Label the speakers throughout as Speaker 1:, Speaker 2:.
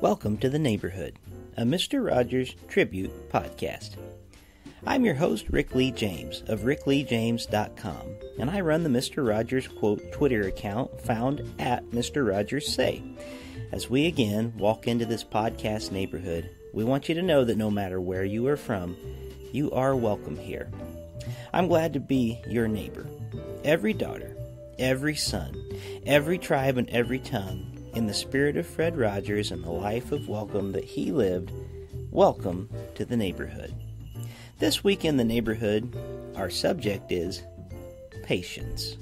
Speaker 1: Welcome to The Neighborhood, a Mr. Rogers tribute podcast. I'm your host, Rick Lee James of rickleejames.com, and I run the Mr. Rogers Quote Twitter account found at Mr. Rogers Say. As we again walk into this podcast neighborhood, we want you to know that no matter where you are from, you are welcome here. I'm glad to be your neighbor. Every daughter, every son, every tribe, and every tongue in the spirit of Fred Rogers and the life of welcome that he lived, welcome to the neighborhood. This week in the neighborhood, our subject is patience.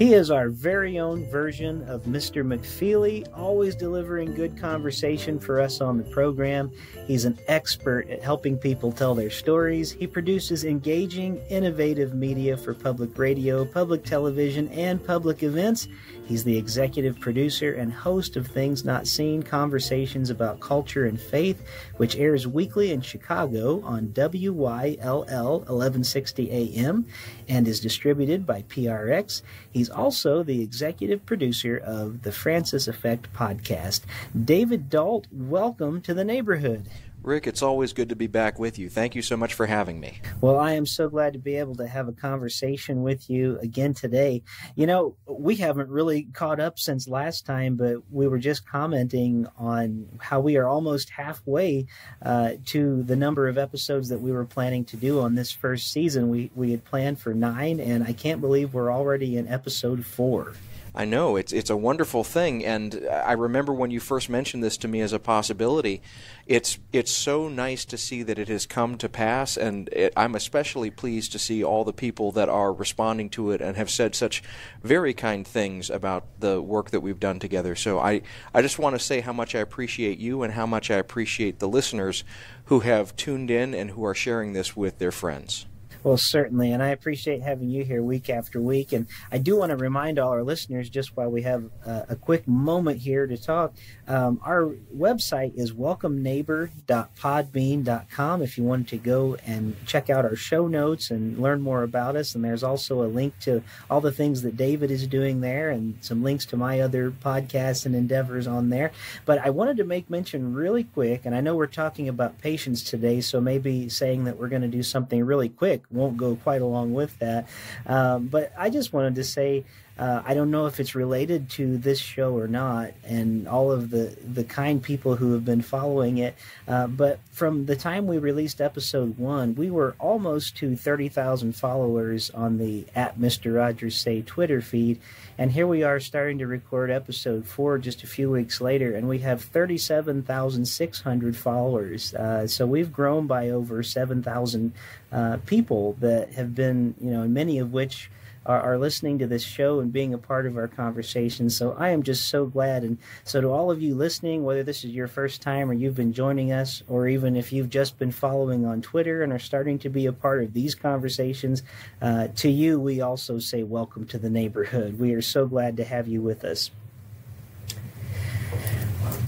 Speaker 1: He is our very own version of Mr. McFeely, always delivering good conversation for us on the program. He's an expert at helping people tell their stories. He produces engaging, innovative media for public radio, public television, and public events. He's the executive producer and host of Things Not Seen Conversations about Culture and Faith, which airs weekly in Chicago on WYLL 1160 AM and is distributed by PRX. He's also the executive producer of the Francis Effect podcast. David Dault, welcome to the neighborhood.
Speaker 2: Rick, it's always good to be back with you. Thank you so much for having me.
Speaker 1: Well, I am so glad to be able to have a conversation with you again today. You know, we haven't really caught up since last time, but we were just commenting on how we are almost halfway uh, to the number of episodes that we were planning to do on this first season. We we had planned for nine, and I can't believe we're already in episode four.
Speaker 2: I know it's it's a wonderful thing, and I remember when you first mentioned this to me as a possibility. It's it's so nice to see that it has come to pass, and it, I'm especially pleased to see all the people that are responding to it and have said such very kind things about the work that we've done together. So I I just want to say how much I appreciate you and how much I appreciate the listeners who have tuned in and who are sharing this with their friends.
Speaker 1: Well, certainly, and I appreciate having you here week after week. And I do want to remind all our listeners, just while we have uh, a quick moment here to talk, um, our website is welcomeneighbor.podbean.com if you wanted to go and check out our show notes and learn more about us. And there's also a link to all the things that David is doing there and some links to my other podcasts and endeavors on there. But I wanted to make mention really quick, and I know we're talking about patience today, so maybe saying that we're going to do something really quick won't go quite along with that. Um, but I just wanted to say uh, I don't know if it's related to this show or not, and all of the, the kind people who have been following it. Uh, but from the time we released episode one, we were almost to 30,000 followers on the at Mr. Rogers Say Twitter feed. And here we are starting to record episode four just a few weeks later, and we have 37,600 followers. Uh, so we've grown by over 7,000 uh, people that have been, you know, many of which are, are listening to this show and being a part of our conversation. So I am just so glad. And so to all of you listening, whether this is your first time or you've been joining us, or even if you've just been following on Twitter and are starting to be a part of these conversations, uh, to you, we also say welcome to the neighborhood. We are so glad to have you with us.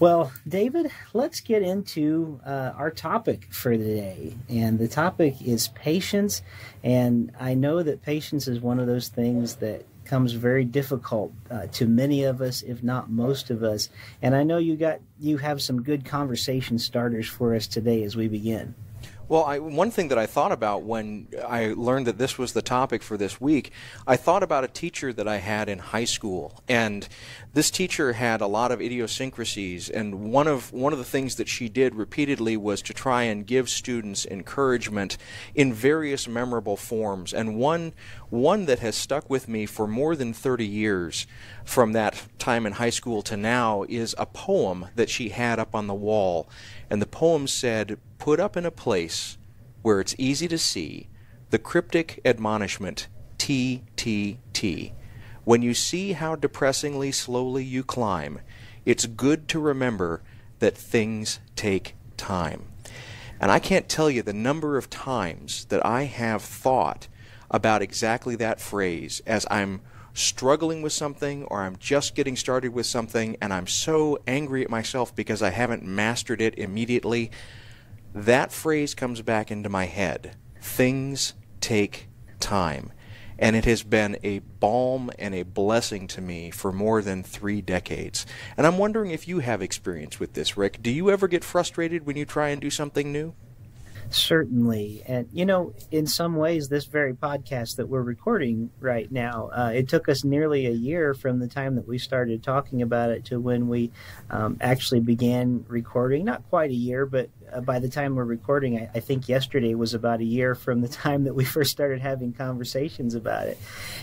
Speaker 1: Well, David, let's get into uh, our topic for today. And the topic is patience. And I know that patience is one of those things that comes very difficult uh, to many of us, if not most of us. And I know you got you have some good conversation starters for us today as we begin.
Speaker 2: Well, I, one thing that I thought about when I learned that this was the topic for this week, I thought about a teacher that I had in high school, and this teacher had a lot of idiosyncrasies. And one of one of the things that she did repeatedly was to try and give students encouragement in various memorable forms. And one one that has stuck with me for more than 30 years from that time in high school to now is a poem that she had up on the wall. And the poem said, Put up in a place where it's easy to see the cryptic admonishment T, T, T. When you see how depressingly slowly you climb, it's good to remember that things take time. And I can't tell you the number of times that I have thought about exactly that phrase as I'm struggling with something or I'm just getting started with something and I'm so angry at myself because I haven't mastered it immediately, that phrase comes back into my head. Things take time. and it has been a balm and a blessing to me for more than three decades. And I'm wondering if you have experience with this, Rick. Do you ever get frustrated when you try and do something new?
Speaker 1: Certainly. And, you know, in some ways, this very podcast that we're recording right now, uh, it took us nearly a year from the time that we started talking about it to when we um, actually began recording. Not quite a year, but uh, by the time we're recording, I, I, think yesterday was about a year from the time that we first started having conversations about it.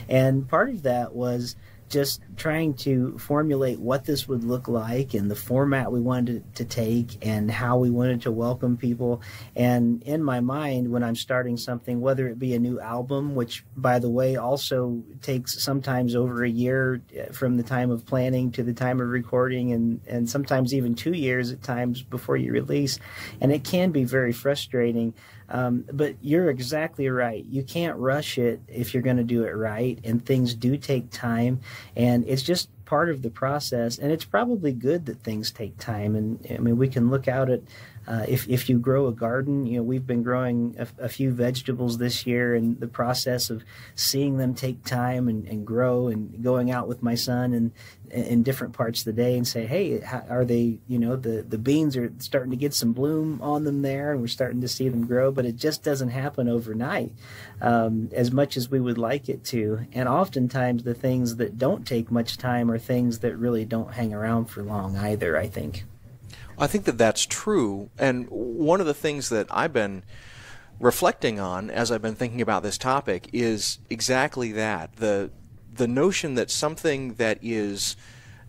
Speaker 1: And part of that was just trying to formulate what this would look like and the format we wanted to take and how we wanted to welcome people. And in my mind, when I'm starting something, whether it be a new album, which by the way also takes sometimes over a year uh, from the time of planning to the time of recording and, and sometimes even two years at times before you release. And it can be very frustrating. Um, but you're exactly right. You can't rush it if you're going to do it right, and things do take time, and it's just part of the process. And it's probably good that things take time. And I mean, we can look out at uh, if if you grow a garden, you know we've been growing a, a, few vegetables this year, and the process of seeing them take time and, and grow, and going out with my son and in different parts of the day and say, hey, how, are they? You know, the the beans are starting to get some bloom on them there, and we're starting to see them grow, but it just doesn't happen overnight um, as much as we would like it to. And oftentimes, the things that don't take much time are things that really don't hang around for long either. I think.
Speaker 2: I think that that's true. And one of the things that I've been reflecting on as I've been thinking about this topic is exactly that the the notion that something that is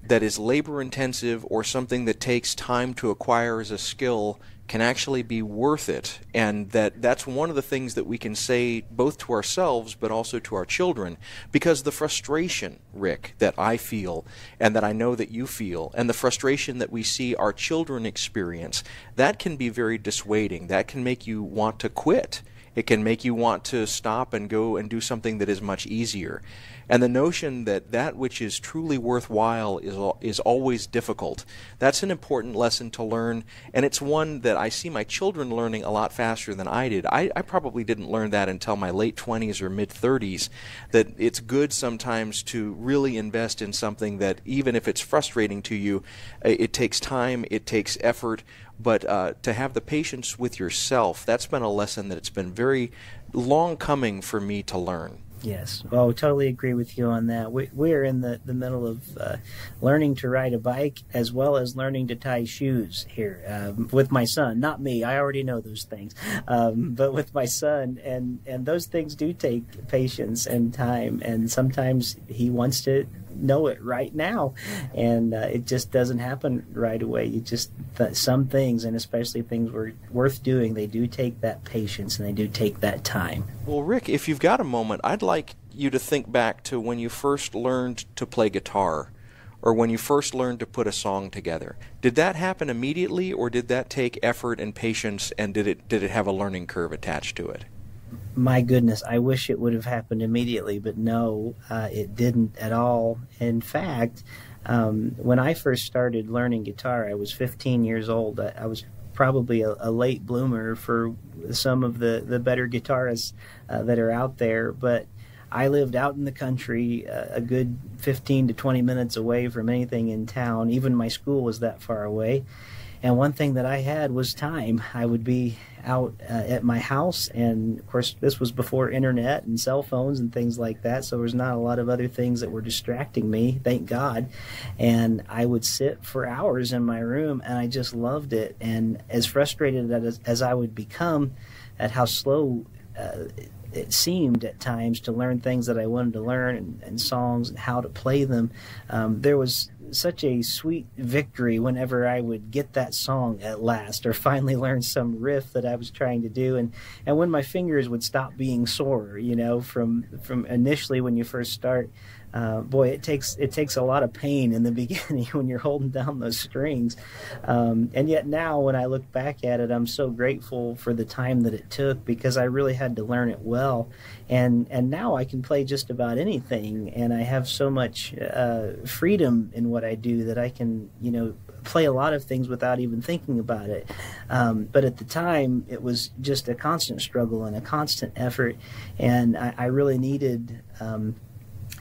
Speaker 2: that is labor intensive or something that takes time to acquire as a skill can actually be worth it and that that's one of the things that we can say both to ourselves but also to our children. Because the frustration Rick that I feel and that I know that you feel and the frustration that we see our children experience that can be very dissuading. That can make you want to quit. It can make you want to stop and go and do something that is much easier and the notion that that which is truly worthwhile is is always difficult. That's an important lesson to learn, and it's one that I see my children learning a lot faster than I did. I, I probably didn't learn that until my late 20s or mid 30s. That it's good sometimes to really invest in something that even if it's frustrating to you, it takes time, it takes effort, but uh, to have the patience with yourself, that's been a lesson that it's been very long coming for me to learn.
Speaker 1: Yes, well, totally agree with you on that. We, we're in the, the middle of uh, learning to ride a bike as well as learning to tie shoes here um, with my son. Not me, I already know those things, um, but with my son, and and those things do take patience and time, and sometimes he wants to know it right now, and uh, it just doesn't happen right away. You just th- some things, and especially things were worth doing, they do take that patience and they do take that time.
Speaker 2: Well, Rick, if you've got a moment, I'd like you to think back to when you first learned to play guitar or when you first learned to put a song together. Did that happen immediately or did that take effort and patience and did it did it have a learning curve attached to it?
Speaker 1: My goodness, I wish it would have happened immediately, but no, uh, it didn't at all. In fact, um, when I first started learning guitar, I was 15 years old. I, I was probably a, a, late bloomer for some of the, the better guitarists uh, that are out there, but I lived out in the country, uh, a good 15 to 20 minutes away from anything in town. Even my school was that far away. And one thing that I had was time. I would be out uh, at my house, and of course, this was before internet and cell phones and things like that. So there was not a lot of other things that were distracting me. Thank God. And I would sit for hours in my room, and I just loved it. And as frustrated as, as I would become at how slow. Uh, it seemed at times to learn things that I wanted to learn and, and songs and how to play them. Um, there was such a sweet victory whenever I would get that song at last or finally learn some riff that I was trying to do. And and when my fingers would stop being sore you know from from initially when you first start uh, boy, it takes it takes a lot of pain in the beginning when you're holding down those strings. Um, and yet now, when I look back at it, I'm so grateful for the time that it took because I really had to learn it well. And and now I can play just about anything, and I have so much uh, freedom in what I do that I can you know play a lot of things without even thinking about it. Um, but at the time, it was just a constant struggle and a constant effort, and I, I really needed. Um,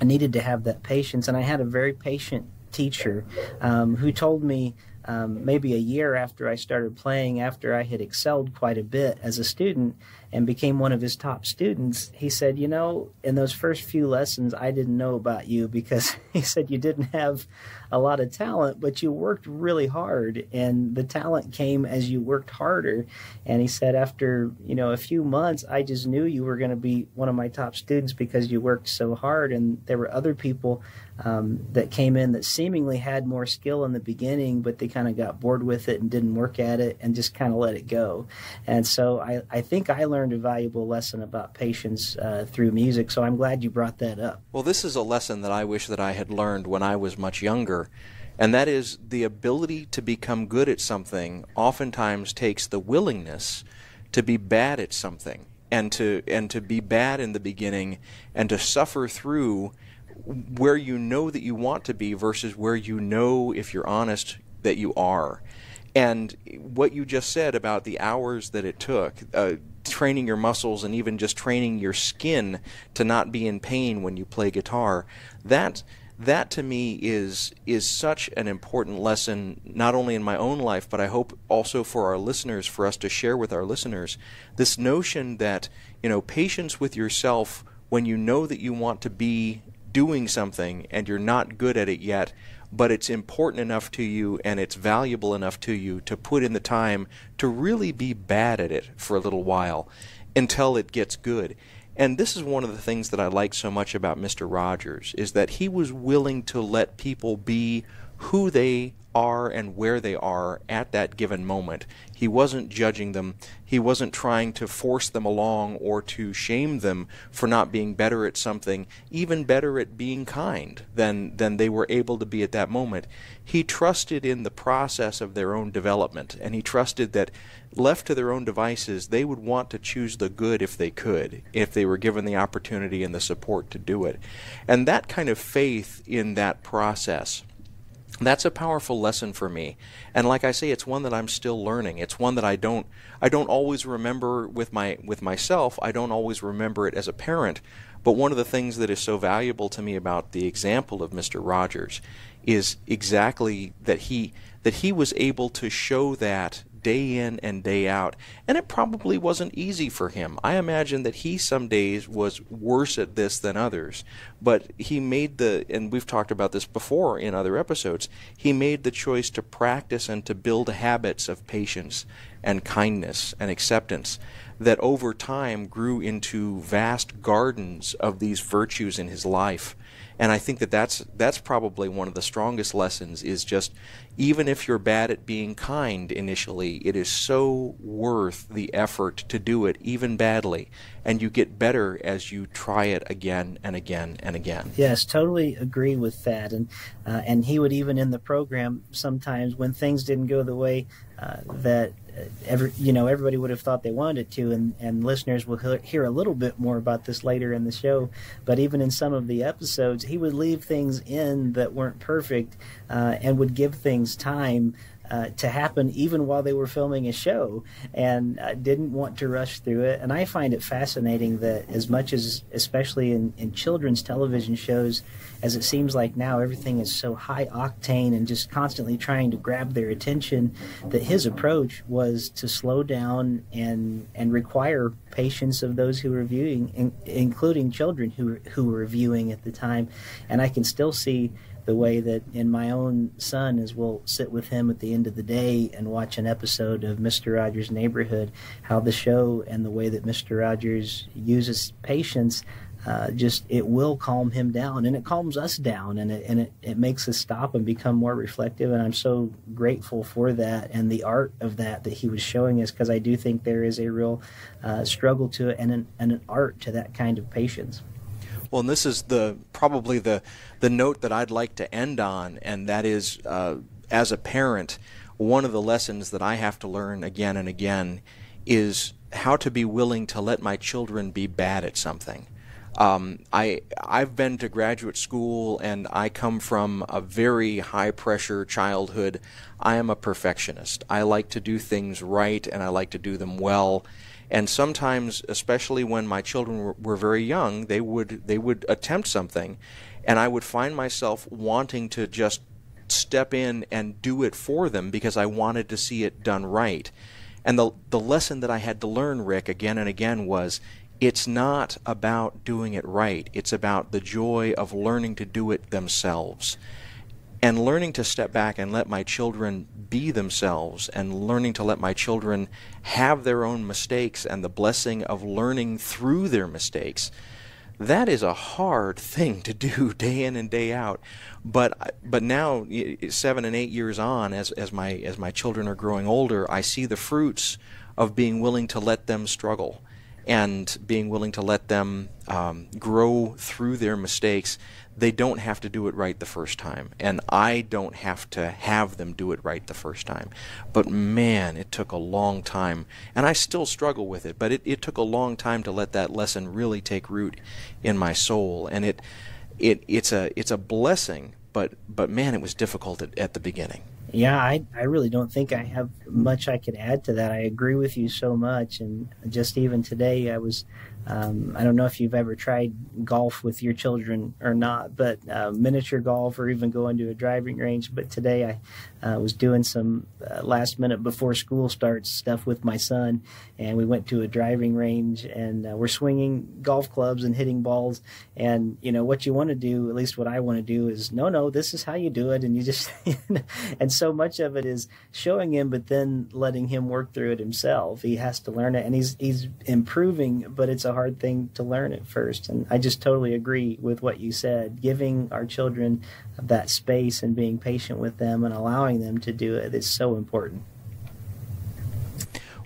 Speaker 1: I needed to have that patience, and I had a very patient teacher um, who told me um, maybe a year after I started playing, after I had excelled quite a bit as a student and became one of his top students, he said, You know, in those first few lessons, I didn't know about you because he said you didn't have a lot of talent, but you worked really hard, and the talent came as you worked harder. And he said, After, you know, a few months, I just knew you were going to be one of my top students because you worked so hard. And there were other people um, that came in that seemingly had more skill in the beginning, but they kind of got bored with it and didn't work at it and just kind of let it go. And so I, I think I learned a valuable lesson about patience uh, through music. So I'm glad you brought that up.
Speaker 2: Well, this is a lesson that I wish that I had learned when I was much younger. And that is the ability to become good at something oftentimes takes the willingness to be bad at something and to and to be bad in the beginning and to suffer through where you know that you want to be versus where you know, if you're honest, that you are. And what you just said about the hours that it took, uh, training your muscles and even just training your skin to not be in pain when you play guitar, that that to me is is such an important lesson not only in my own life but I hope also for our listeners for us to share with our listeners. This notion that you know patience with yourself when you know that you want to be doing something and you're not good at it yet, but it's important enough to you and it's valuable enough to you to put in the time to really be bad at it for a little while until it gets good. And this is one of the things that I like so much about Mr. Rogers is that he was willing to let people be who they are and where they are at that given moment. He wasn't judging them. He wasn't trying to force them along or to shame them for not being better at something, even better at being kind than, than they were able to be at that moment. He trusted in the process of their own development, and he trusted that left to their own devices, they would want to choose the good if they could, if they were given the opportunity and the support to do it. And that kind of faith in that process that's a powerful lesson for me. And like i say it's one that i'm still learning. It's one that i don't i don't always remember with my with myself. I don't always remember it as a parent. But one of the things that is so valuable to me about the example of mr rogers is exactly that he that he was able to show that day in and day out. And it probably wasn't easy for him. I imagine that he some days was worse at this than others. But he made the, and we've talked about this before in other episodes, he made the choice to practice and to build habits of patience and kindness and acceptance that over time grew into vast gardens of these virtues in his life and I think that that's that's probably one of the strongest lessons is just even if you're bad at being kind initially, it is so worth the effort to do it even badly, and you get better as you try it again and again and again.
Speaker 1: Yes, totally agree with that, and uh, and he would even in the program sometimes when things didn't go the way uh, that every you know everybody would have thought they wanted to and and listeners will hear a little bit more about this later in the show. But even in some of the episodes he would leave things in that weren't perfect uh, and would give things time uh, to happen even while they were filming a show and uh, didn't want to rush through it. And I find it fascinating that as much as, especially in, in children's television shows, as it seems like now everything is so high octane and just constantly trying to grab their attention, that his approach was to slow down and and require patience of those who were viewing, in, including children who who were viewing at the time. And I can still see the way that in my own son as we'll sit with him at the end of the day and watch an episode of Mr. Rogers' Neighborhood, how the show and the way that Mr. Rogers uses patience uh, just it will calm him down and it calms us down and it and it, it makes us stop and become more reflective and I'm so grateful for that and the art of that that he was showing us because I do think there is a real uh, struggle to it and an, and an art to that kind of patience.
Speaker 2: Well, and this is the probably the the note that I'd like to end on, and that is, uh, as a parent, one of the lessons that I have to learn again and again is how to be willing to let my children be bad at something. Um, I I've been to graduate school and I come from a very high pressure childhood. I am a perfectionist. I like to do things right and I like to do them well. And sometimes, especially when my children were, were very young, they would they would attempt something, and I would find myself wanting to just step in and do it for them because I wanted to see it done right. And the the lesson that I had to learn, Rick, again and again was it's not about doing it right. It's about the joy of learning to do it themselves. And learning to step back and let my children be themselves and learning to let my children have their own mistakes and the blessing of learning through their mistakes. That is a hard thing to do day in and day out. But but now 7 and 8 years on as as my as my children are growing older, I see the fruits of being willing to let them struggle and being willing to let them um, grow through their mistakes. They don't have to do it right the first time, and I don't have to have them do it right the first time. But man, it took a long time, and I still struggle with it. But it, it took a long time to let that lesson really take root in my soul, and it it it's a it's a blessing. But but man, it was difficult at, at the beginning.
Speaker 1: Yeah, I, I really don't think I have much I could add to that. I agree with you so much. And just even today, I was um, I don't know if you've ever tried golf with your children or not, but uh, miniature golf or even going to a driving range. But today I uh, was doing some uh, last minute before school starts stuff with my son, and we went to a driving range and uh, we're swinging golf clubs and hitting balls. And you know what you want to do, at least what I want to do, is no, no, this is how you do it, and you just and so much of it is showing him, but then letting him work through it himself. He has to learn it, and he's he's improving, but it's a hard thing to learn at first. And I just totally agree with what you said. Giving our children that space and being patient with them and allowing them to do it is so important.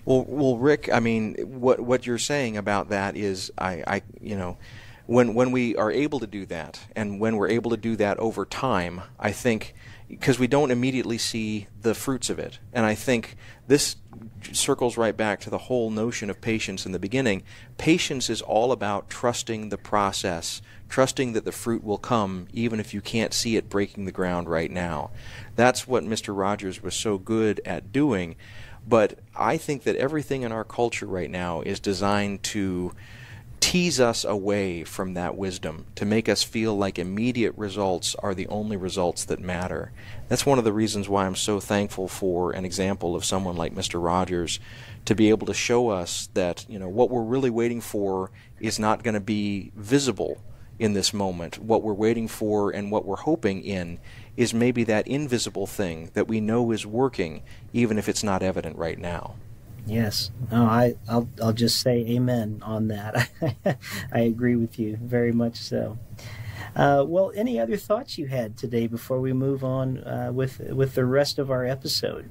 Speaker 2: Well, well, Rick, I mean, what what you're saying about that is, I, I, you know, when when we are able to do that, and when we're able to do that over time, I think because we don't immediately see the fruits of it, and I think this circles right back to the whole notion of patience in the beginning. Patience is all about trusting the process, trusting that the fruit will come even if you can't see it breaking the ground right now. That's what Mr. Rogers was so good at doing. But I think that everything in our culture right now is designed to tease us away from that wisdom, to make us feel like immediate results are the only results that matter. That's one of the reasons why I'm so thankful for an example of someone like Mr. Rogers to be able to show us that, you know, what we're really waiting for is not going to be visible in this moment. What we're waiting for and what we're hoping in is maybe that invisible thing that we know is working even if it's not evident right now.
Speaker 1: Yes. No, I, I'll, I'll just say amen on that. I agree with you very much so. Uh, well, any other thoughts you had today before we move on uh, with with the rest of our episode?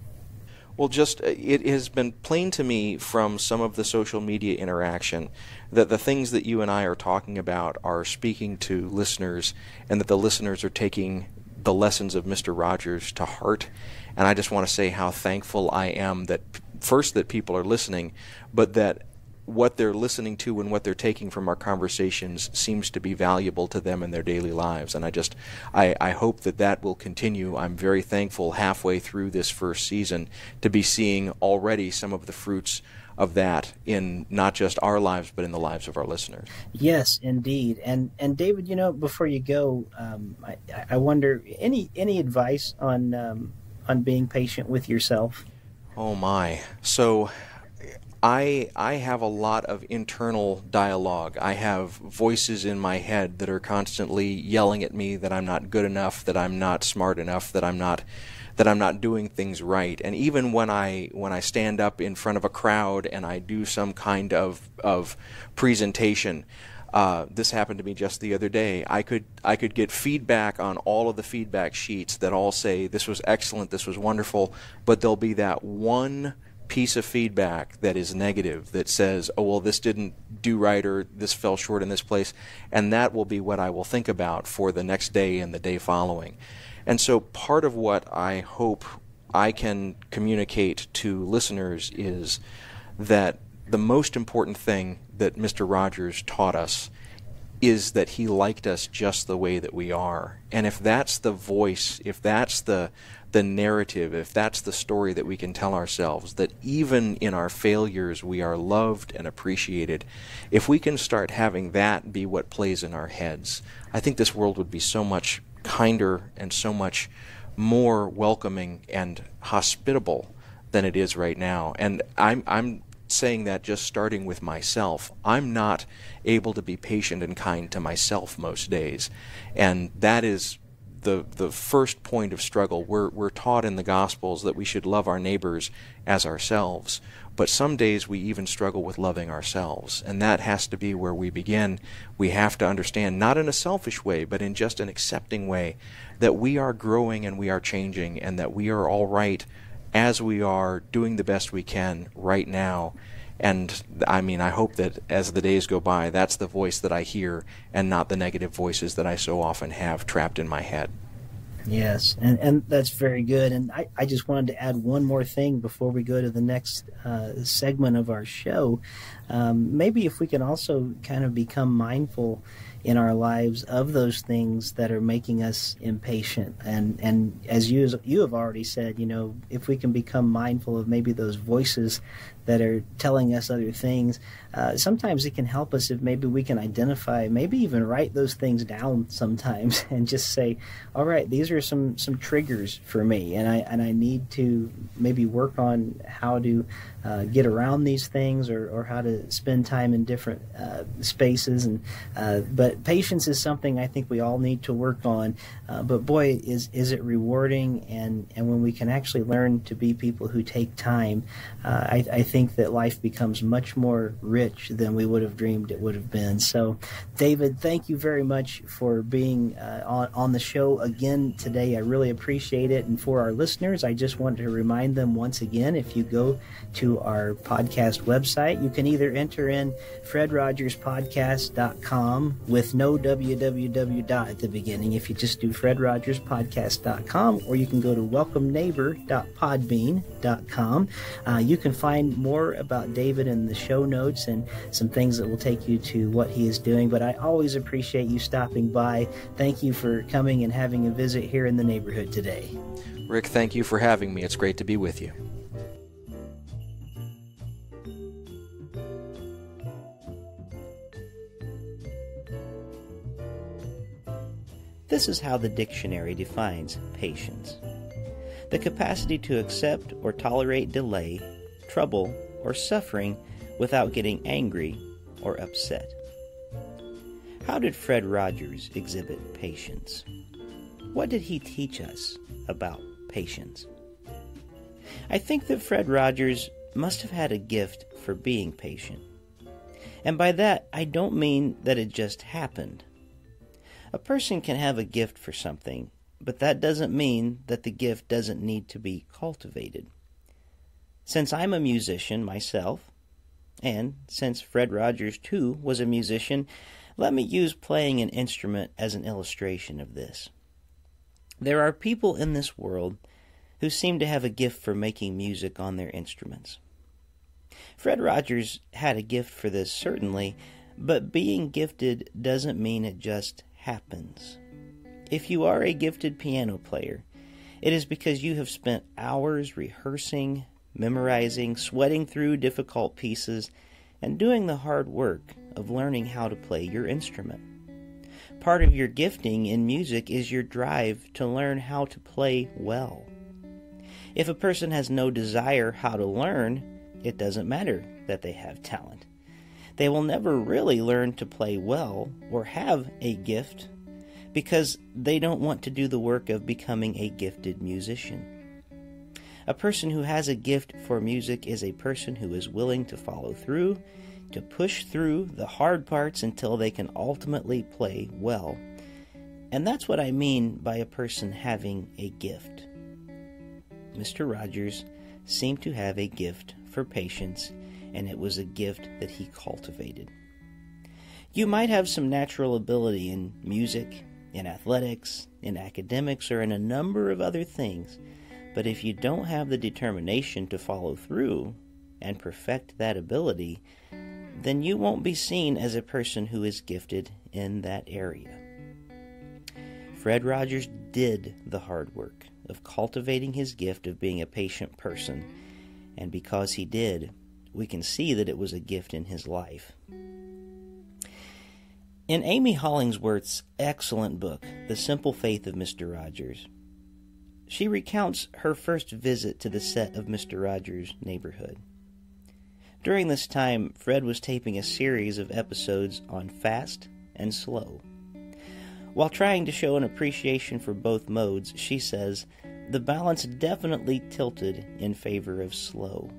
Speaker 2: Well, just uh, it has been plain to me from some of the social media interaction that the things that you and I are talking about are speaking to listeners, and that the listeners are taking the lessons of Mr. Rogers to heart. And I just want to say how thankful I am that first that people are listening, but that what they're listening to and what they're taking from our conversations seems to be valuable to them in their daily lives. And I just, I, I hope that that will continue. I'm very thankful halfway through this first season to be seeing already some of the fruits of that in not just our lives but in the lives of our listeners.
Speaker 1: Yes, indeed. And and David, you know, before you go, um, I, I wonder any any advice on um, on being patient with yourself.
Speaker 2: Oh my! So I I have a lot of internal dialogue. I have voices in my head that are constantly yelling at me that I'm not good enough, that I'm not smart enough, that I'm not that I'm not doing things right. And even when I when I stand up in front of a crowd and I do some kind of of presentation, uh, this happened to me just the other day. I could I could get feedback on all of the feedback sheets that all say this was excellent, this was wonderful, but there'll be that one piece of feedback that is negative that says, oh, well, this didn't do right or this fell short in this place, and that will be what I will think about for the next day and the day following. And so part of what I hope I can communicate to listeners is that the most important thing that Mr. Rogers taught us is that he liked us just the way that we are. And if that's the voice, if that's the the narrative, if that's the story that we can tell ourselves, that even in our failures we are loved and appreciated, if we can start having that be what plays in our heads, I think this world would be so much kinder and so much more welcoming and hospitable than it is right now. And I'm I'm saying that just starting with myself. I'm not able to be patient and kind to myself most days. And that is the the first point of struggle. We're we're taught in the gospels that we should love our neighbors as ourselves. But some days we even struggle with loving ourselves, and that has to be where we begin. We have to understand, not in a selfish way, but in just an accepting way, that we are growing and we are changing, and that we are all right as we are doing the best we can right now. And I mean, I hope that as the days go by, that's the voice that I hear and not the negative voices that I so often have trapped in my head.
Speaker 1: Yes, and, and that's very good. And I, I just wanted to add one more thing before we go to the next uh, segment of our show. Um, maybe if we can also kind of become mindful in our lives of those things that are making us impatient. And and as you you have already said, you know, if we can become mindful of maybe those voices that are telling us other things, uh, sometimes it can help us if maybe we can identify, maybe even write those things down sometimes, and just say, all right, these are some some triggers for me, and I and I need to maybe work on how to uh, get around these things or, or how to spend time in different uh, spaces. And uh, but patience is something I think we all need to work on. Uh, but boy, is is it rewarding? And and when we can actually learn to be people who take time, uh, I, I think that life becomes much more rich than we would have dreamed it would have been. So, David, thank you very much for being uh, on on the show again today. I really appreciate it. And for our listeners, I just want to remind them once again if you go to our podcast website. You can either enter in fredrogerspodcast.com with no www dot at the beginning if you just do fredrogerspodcast.com, or you can go to welcomeneighbor.podbean.com. Uh, you can find more about David in the show notes and some things that will take you to what he is doing. But I always appreciate you stopping by. Thank you for coming and having a visit here in the neighborhood today.
Speaker 2: Rick, thank you for having me. It's great to be with you.
Speaker 1: This is how the dictionary defines patience the capacity to accept or tolerate delay, trouble, or suffering without getting angry or upset. How did Fred Rogers exhibit patience? What did he teach us about patience? I think that Fred Rogers must have had a gift for being patient. And by that, I don't mean that it just happened. A person can have a gift for something, but that doesn't mean that the gift doesn't need to be cultivated. Since I'm a musician myself, and since Fred Rogers too was a musician, let me use playing an instrument as an illustration of this. There are people in this world who seem to have a gift for making music on their instruments. Fred Rogers had a gift for this, certainly, but being gifted doesn't mean it just happens. If you are a gifted piano player, it is because you have spent hours rehearsing, memorizing, sweating through difficult pieces, and doing the hard work of learning how to play your instrument. Part of your gifting in music is your drive to learn how to play well. If a person has no desire how to learn, it doesn't matter that they have talent they will never really learn to play well or have a gift because they don't want to do the work of becoming a gifted musician. A person who has a gift for music is a person who is willing to follow through, to push through the hard parts until they can ultimately play well. And that's what I mean by a person having a gift. Mr. Rogers seemed to have a gift for patience, and it was a gift that he cultivated. You might have some natural ability in music, in athletics, in academics, or in a number of other things, but if you don't have the determination to follow through and perfect that ability, then you won't be seen as a person who is gifted in that area. Fred Rogers did the hard work of cultivating his gift of being a patient person, and because he did, we can see that it was a gift in his life. In Amy Hollingsworth's excellent book, The Simple Faith of Mr. Rogers, she recounts her first visit to the set of Mr. Rogers' neighborhood. During this time, Fred was taping a series of episodes on fast and slow. While trying to show an appreciation for both modes, she says, the balance definitely tilted in favor of slow.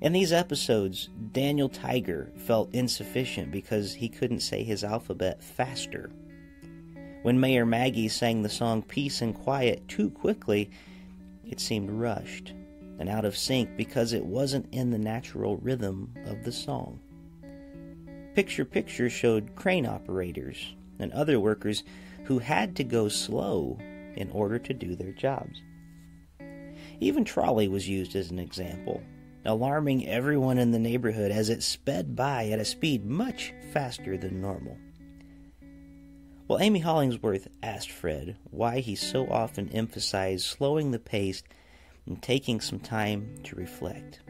Speaker 1: In these episodes, Daniel Tiger felt insufficient because he couldn't say his alphabet faster. When Mayor Maggie sang the song Peace and Quiet too quickly, it seemed rushed and out of sync because it wasn't in the natural rhythm of the song. Picture Picture showed crane operators and other workers who had to go slow in order to do their jobs. Even trolley was used as an example, alarming everyone in the neighborhood as it sped by at a speed much faster than normal. Well, Amy Hollingsworth asked Fred why he so often emphasized slowing the pace and taking some time to reflect.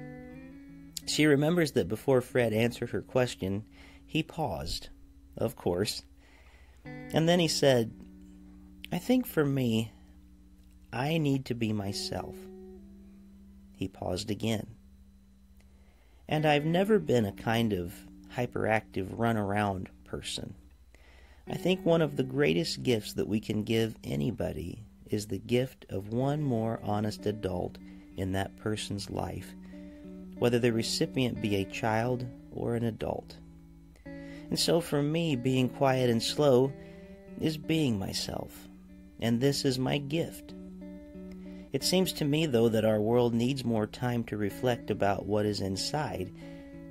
Speaker 1: She remembers that before Fred answered her question, he paused, of course, and then he said, I think for me, I need to be myself. He paused again. And I've never been a kind of hyperactive run around person. I think one of the greatest gifts that we can give anybody is the gift of one more honest adult in that person's life, whether the recipient be a child or an adult. And so for me, being quiet and slow is being myself, and this is my gift. It seems to me, though, that our world needs more time to reflect about what is inside,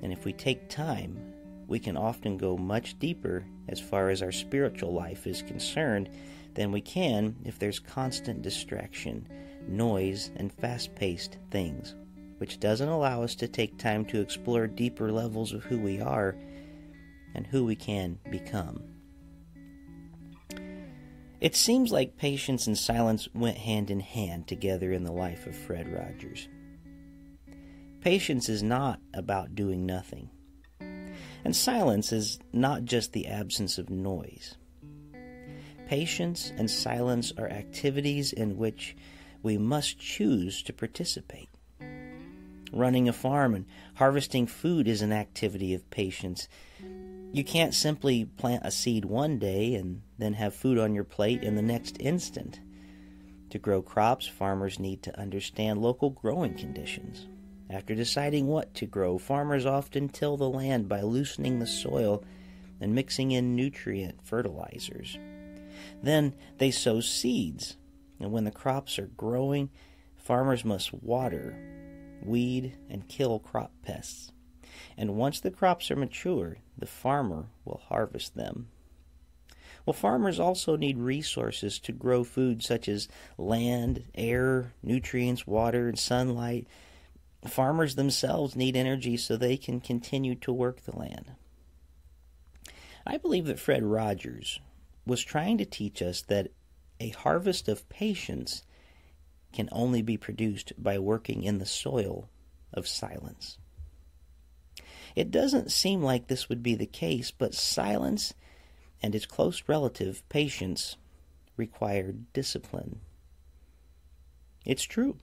Speaker 1: and if we take time, we can often go much deeper as far as our spiritual life is concerned than we can if there's constant distraction, noise, and fast paced things, which doesn't allow us to take time to explore deeper levels of who we are and who we can become. It seems like patience and silence went hand in hand together in the life of Fred Rogers. Patience is not about doing nothing, and silence is not just the absence of noise. Patience and silence are activities in which we must choose to participate. Running a farm and harvesting food is an activity of patience you can't simply plant a seed one day and then have food on your plate in the next instant. To grow crops, farmers need to understand local growing conditions. After deciding what to grow, farmers often till the land by loosening the soil and mixing in nutrient fertilizers. Then they sow seeds, and when the crops are growing, farmers must water, weed, and kill crop pests and once the crops are mature, the farmer will harvest them. Well, farmers also need resources to grow food such as land, air, nutrients, water, and sunlight. Farmers themselves need energy so they can continue to work the land. I believe that Fred Rogers was trying to teach us that a harvest of patience can only be produced by working in the soil of silence. It doesn't seem like this would be the case, but silence and its close relative, patience, required discipline. It's true.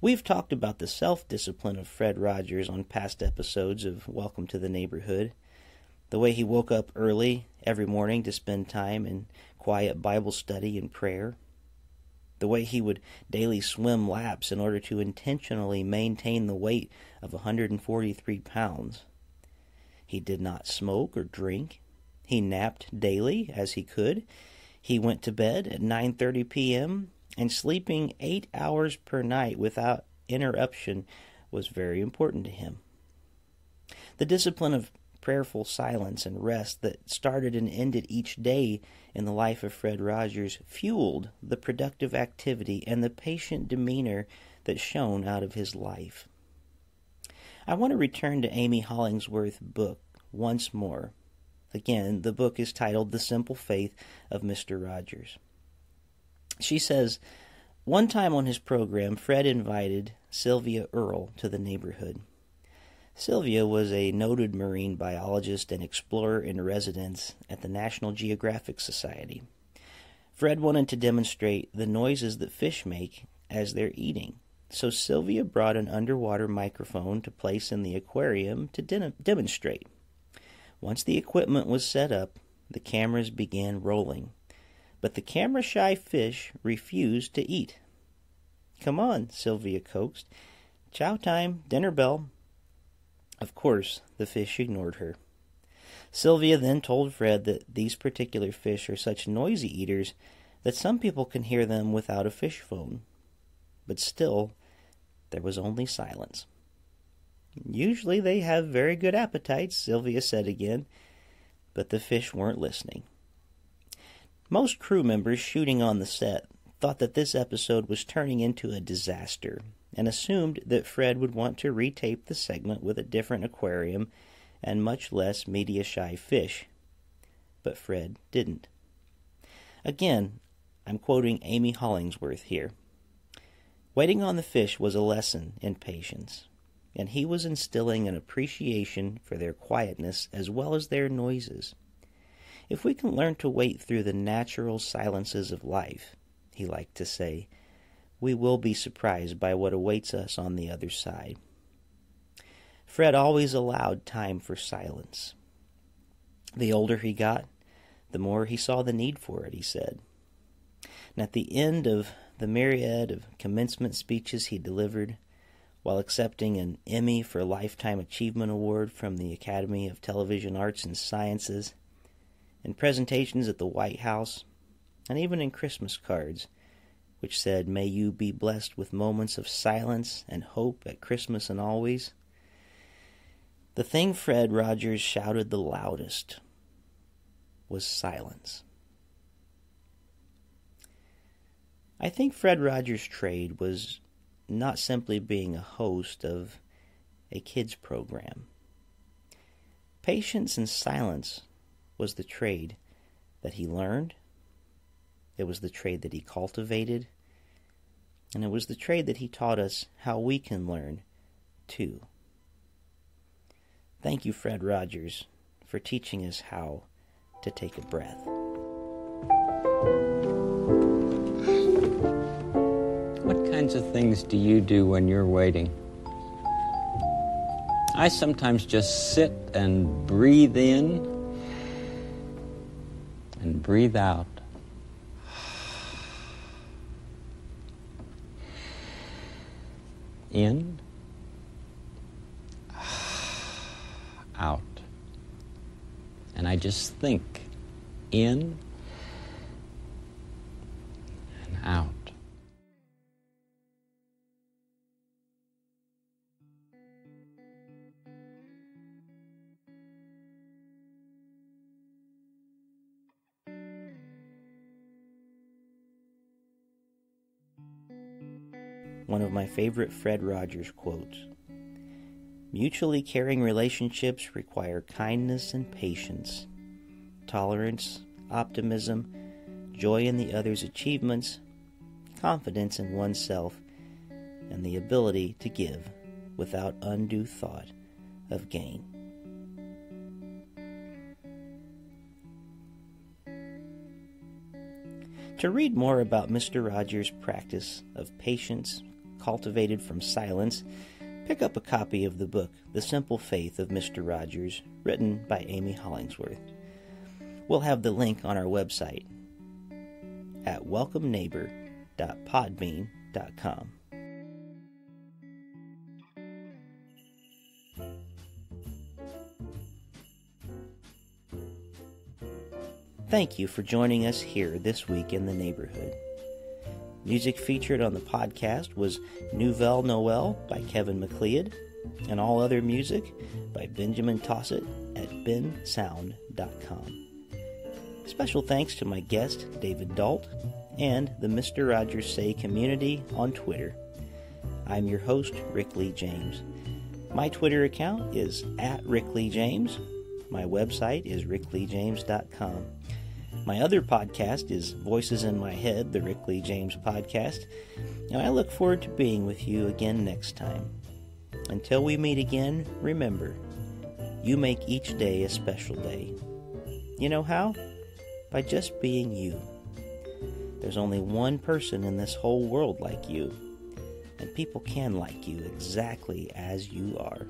Speaker 1: We've talked about the self discipline of Fred Rogers on past episodes of Welcome to the Neighborhood. The way he woke up early every morning to spend time in quiet Bible study and prayer the way he would daily swim laps in order to intentionally maintain the weight of 143 pounds. He did not smoke or drink. He napped daily as he could. He went to bed at 9:30 p.m. and sleeping 8 hours per night without interruption was very important to him. The discipline of prayerful silence and rest that started and ended each day in the life of Fred Rogers fueled the productive activity and the patient demeanor that shone out of his life. I want to return to Amy Hollingsworth's book once more. Again, the book is titled The Simple Faith of Mr. Rogers. She says, One time on his program, Fred invited Sylvia Earle to the neighborhood. Sylvia was a noted marine biologist and explorer in residence at the National Geographic Society. Fred wanted to demonstrate the noises that fish make as they're eating, so Sylvia brought an underwater microphone to place in the aquarium to de- demonstrate. Once the equipment was set up, the cameras began rolling, but the camera shy fish refused to eat. Come on, Sylvia coaxed. Chow time, dinner bell. Of course, the fish ignored her. Sylvia then told Fred that these particular fish are such noisy eaters that some people can hear them without a fish phone. But still, there was only silence. Usually they have very good appetites, Sylvia said again, but the fish weren't listening. Most crew members shooting on the set thought that this episode was turning into a disaster and assumed that Fred would want to retape the segment with a different aquarium and much less media shy fish. But Fred didn't. Again, I'm quoting Amy Hollingsworth here. Waiting on the fish was a lesson in patience, and he was instilling an appreciation for their quietness as well as their noises. If we can learn to wait through the natural silences of life, he liked to say, we will be surprised by what awaits us on the other side. Fred always allowed time for silence. The older he got, the more he saw the need for it, he said. And at the end of the myriad of commencement speeches he delivered, while accepting an Emmy for Lifetime Achievement Award from the Academy of Television Arts and Sciences, in presentations at the White House, and even in Christmas cards, which said, May you be blessed with moments of silence and hope at Christmas and always. The thing Fred Rogers shouted the loudest was silence. I think Fred Rogers' trade was not simply being a host of a kids program. Patience and silence was the trade that he learned it was the trade that he cultivated. And it was the trade that he taught us how we can learn, too. Thank you, Fred Rogers, for teaching us how to take a breath.
Speaker 3: Kinds of things do you do when you're waiting? I sometimes just sit and breathe in and breathe out. in, out. And I just think in and out.
Speaker 1: One of my favorite Fred Rogers quotes. Mutually caring relationships require kindness and patience, tolerance, optimism, joy in the other's achievements, confidence in oneself, and the ability to give without undue thought of gain. To read more about Mr. Rogers' practice of patience, cultivated from silence, pick up a copy of the book The Simple Faith of Mr. Rogers, written by Amy Hollingsworth. We'll have the link on our website at welcomeneighbor.podbean.com. Thank you for joining us here this week in the neighborhood. Music featured on the podcast was Nouvelle Noel by Kevin MacLeod, and all other music by Benjamin Tossot at bensound.com. Special thanks to my guest, David Dault, and the Mr. Rogers Say community on Twitter. I'm your host, Rick Lee James. My Twitter account is at Rick Lee James. My website is rickleejames.com. My other podcast is Voices in My Head, the Rick Lee James podcast, and I look forward to being with you again next time. Until we meet again, remember, you make each day a special day. You know how? By just being you. There's only one person in this whole world like you, and people can like you exactly as you are.